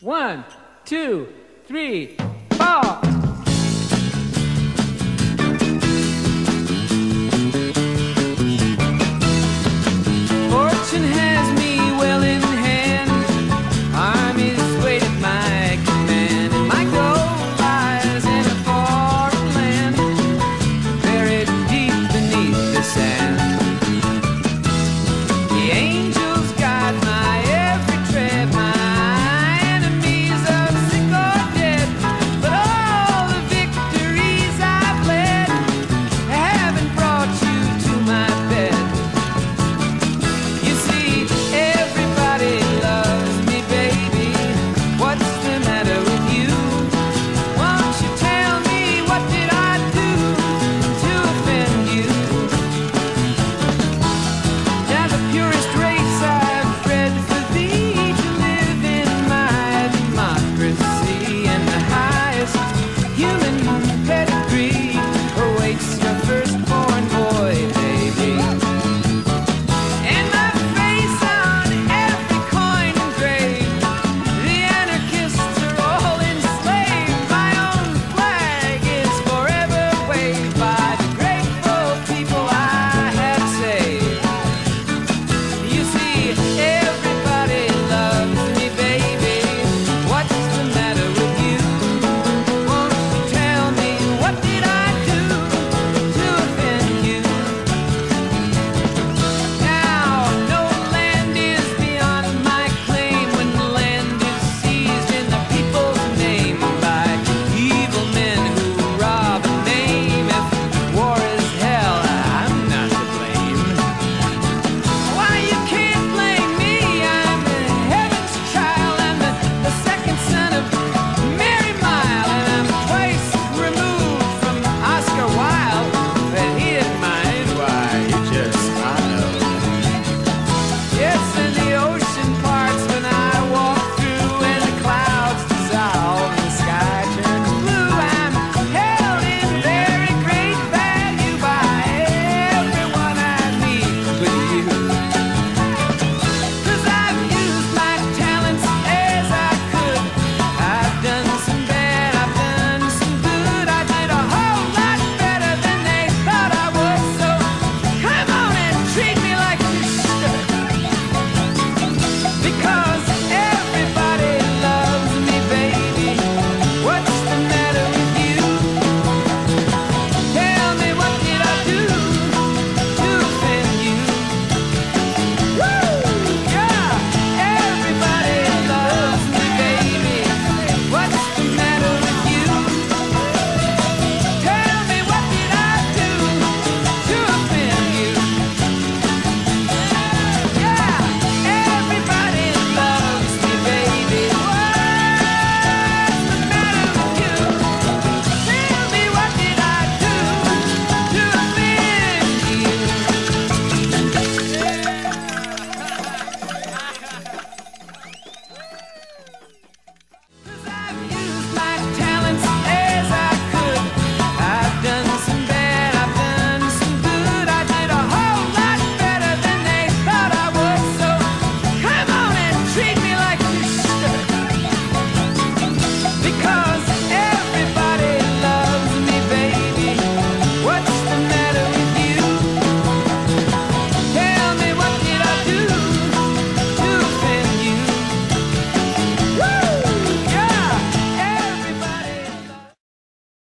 One, two, three.